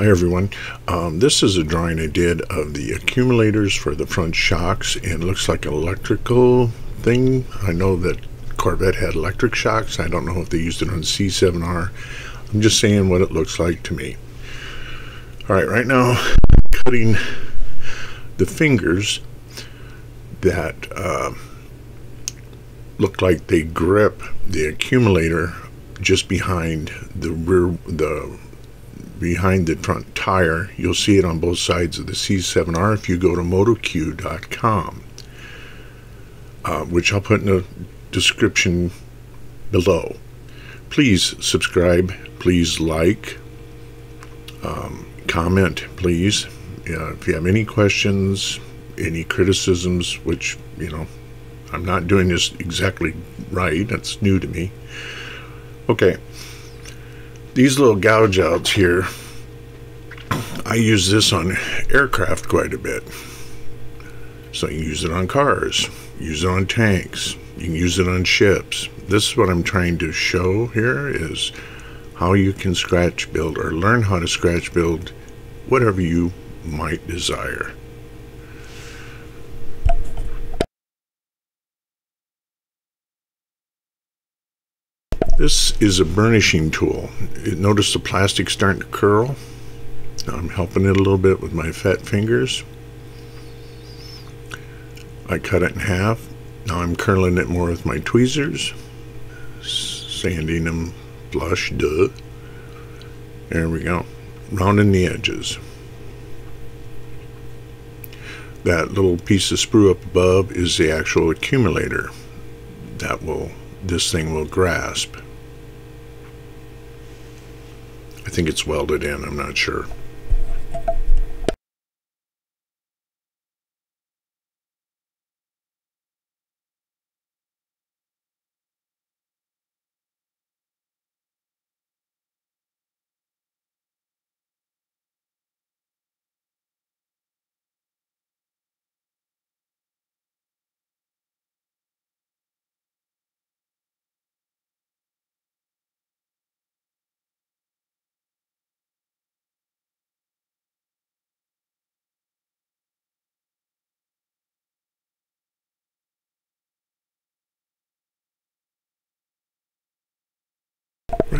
Hi everyone. Um, this is a drawing I did of the accumulators for the front shocks and looks like an electrical thing. I know that Corvette had electric shocks. I don't know if they used it on C7R. I'm just saying what it looks like to me. Alright, right now cutting the fingers that uh, look like they grip the accumulator just behind the rear the behind the front tire. You'll see it on both sides of the C7R if you go to motoq.com, uh, which I'll put in the description below. Please subscribe, please like, um, comment, please. Uh, if you have any questions, any criticisms, which, you know, I'm not doing this exactly right, that's new to me. Okay these little gouge outs here, I use this on aircraft quite a bit. So you can use it on cars, use it on tanks, you can use it on ships. This is what I'm trying to show here is how you can scratch build or learn how to scratch build whatever you might desire. This is a burnishing tool. Notice the plastic starting to curl. I'm helping it a little bit with my fat fingers. I cut it in half. Now I'm curling it more with my tweezers, sanding them flush, duh. There we go. Rounding the edges. That little piece of sprue up above is the actual accumulator that will this thing will grasp. I think it's welded in, I'm not sure.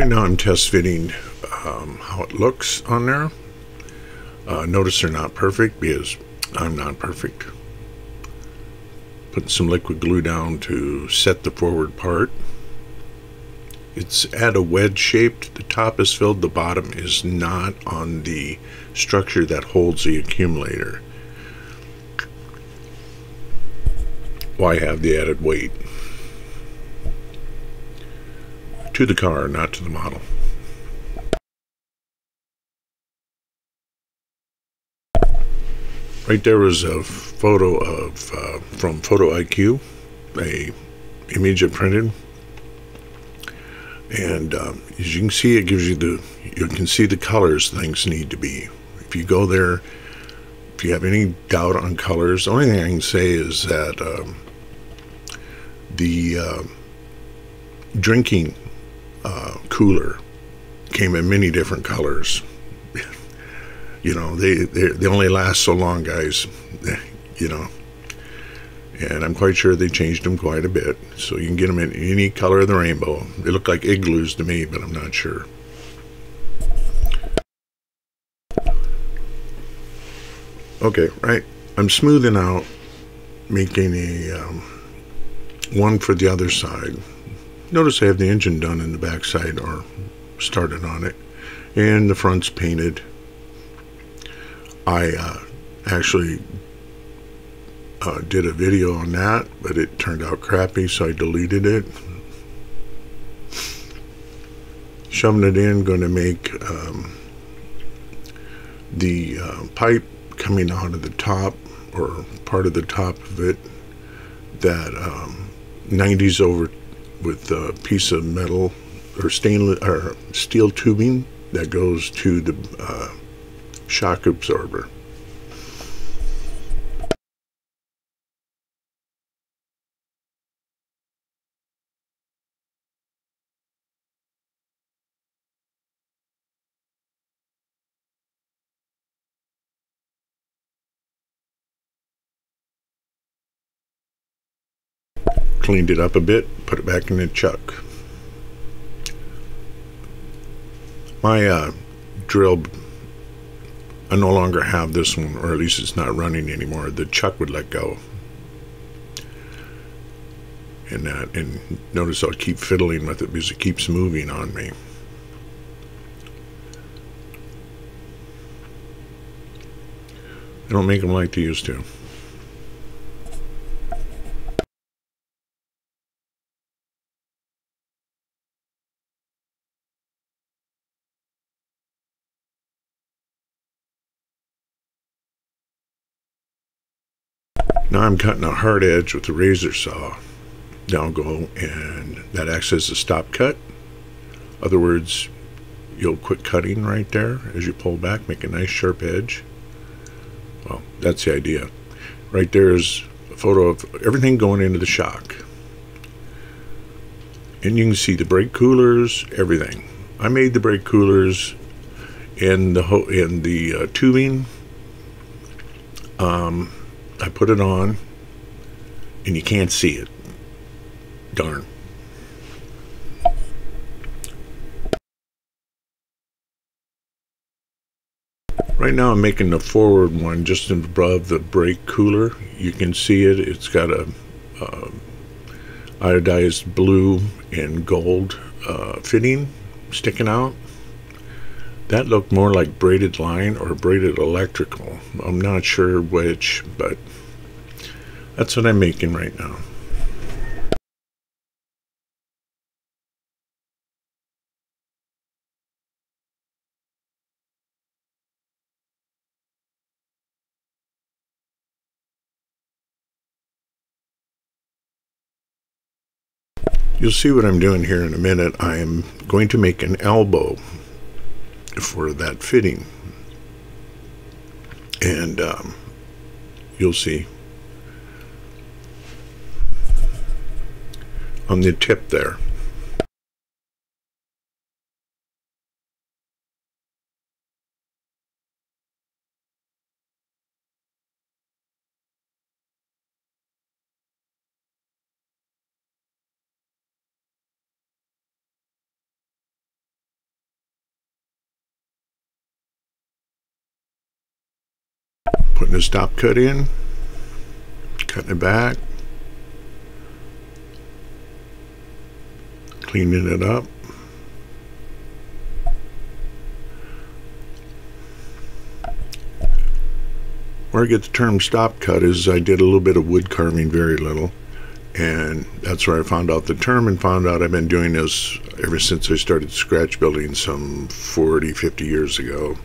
Right now I'm test fitting um, how it looks on there. Uh, notice they're not perfect because I'm not perfect. Putting some liquid glue down to set the forward part. It's at a wedge shaped. The top is filled, the bottom is not on the structure that holds the accumulator. Why have the added weight? To the car, not to the model. Right there was a photo of uh, from Moto IQ, a image I printed, and um, as you can see, it gives you the you can see the colors things need to be. If you go there, if you have any doubt on colors, the only thing I can say is that um, the uh, drinking cooler came in many different colors. you know, they, they they only last so long, guys. You know, and I'm quite sure they changed them quite a bit, so you can get them in any color of the rainbow. They look like igloos to me, but I'm not sure. Okay, right. I'm smoothing out, making a um, one for the other side. Notice I have the engine done in the backside or started on it and the front's painted. I uh, actually uh, did a video on that but it turned out crappy so I deleted it. Shoving it in going to make um, the uh, pipe coming out of the top or part of the top of it that um, 90s over with a piece of metal or stainless or steel tubing that goes to the uh, shock absorber. Cleaned it up a bit, put it back in the chuck. My uh, drill, I no longer have this one, or at least it's not running anymore. The chuck would let go. And that, and notice I'll keep fiddling with it because it keeps moving on me. I don't make them like they used to. Now I'm cutting a hard edge with a razor saw. Now I'll go and that acts as a stop cut. Other words, you'll quit cutting right there as you pull back, make a nice sharp edge. Well, that's the idea. Right there is a photo of everything going into the shock. And you can see the brake coolers, everything. I made the brake coolers in the in the uh, tubing. Um, I put it on, and you can't see it. Darn. Right now I'm making the forward one just above the brake cooler. You can see it. It's got a uh, iodized blue and gold uh, fitting sticking out. That looked more like braided line or braided electrical. I'm not sure which, but that's what I'm making right now. You'll see what I'm doing here in a minute. I am going to make an elbow for that fitting. And um, you'll see on the tip there. Putting a stop cut in, cutting it back, cleaning it up. Where I get the term stop cut is I did a little bit of wood carving, very little, and that's where I found out the term and found out I've been doing this ever since I started scratch building some 40, 50 years ago.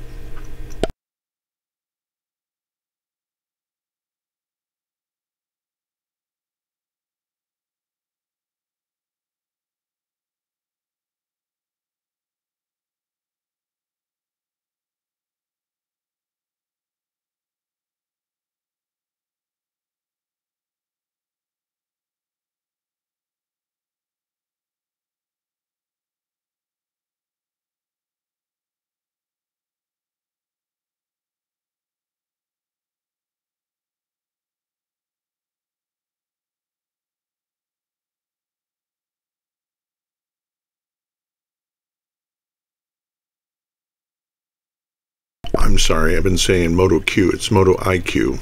I'm sorry, I've been saying Moto Q. It's Moto IQ.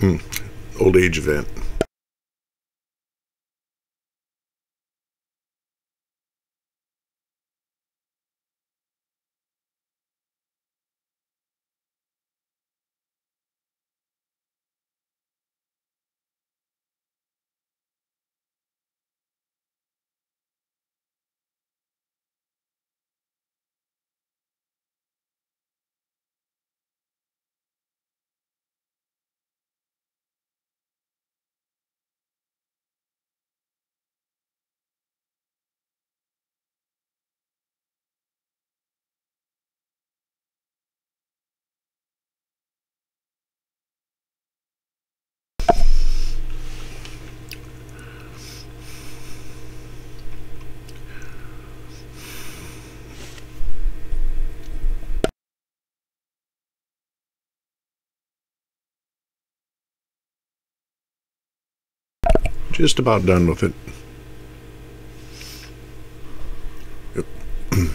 Hmm. Old age event. just about done with it.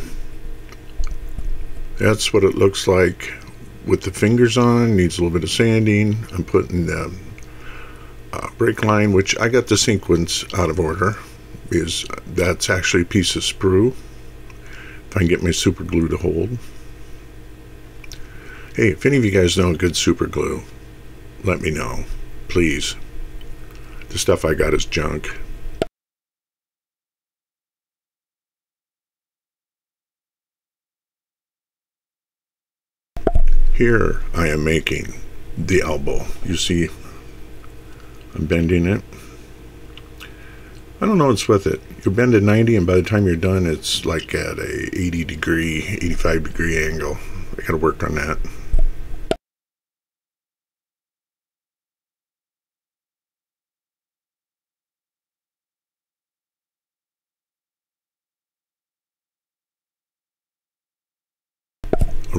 That's what it looks like with the fingers on. Needs a little bit of sanding. I'm putting the uh, brake line, which I got the sequence out of order is uh, that's actually a piece of sprue. If I can get my super glue to hold. Hey, if any of you guys know a good super glue, let me know, please. The stuff I got is junk. Here I am making the elbow. You see, I'm bending it. I don't know what's with it. You bend at 90 and by the time you're done it's like at a 80 degree, 85 degree angle. I gotta work on that.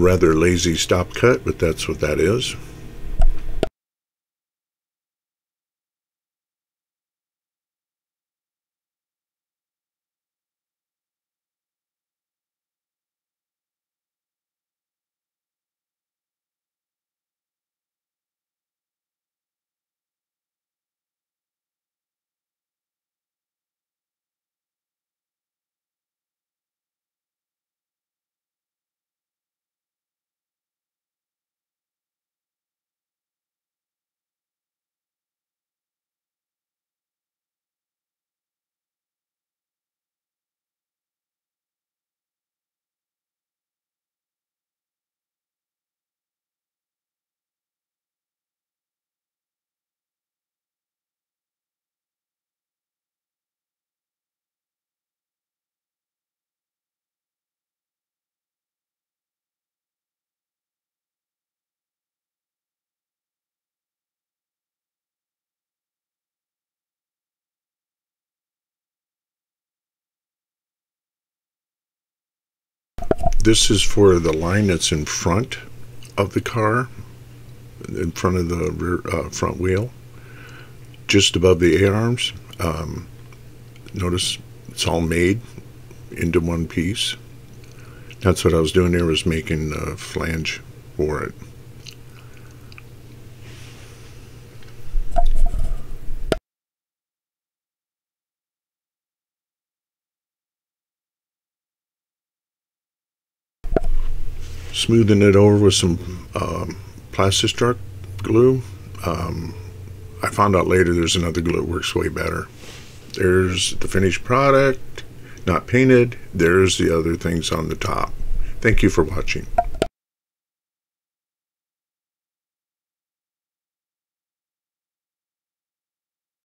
Rather lazy stop cut, but that's what that is. This is for the line that's in front of the car, in front of the rear, uh, front wheel, just above the A-arms. Um, notice it's all made into one piece. That's what I was doing there was making the flange for it. Smoothing it over with some um, Plastruct glue. Um, I found out later there's another glue that works way better. There's the finished product, not painted. There's the other things on the top. Thank you for watching.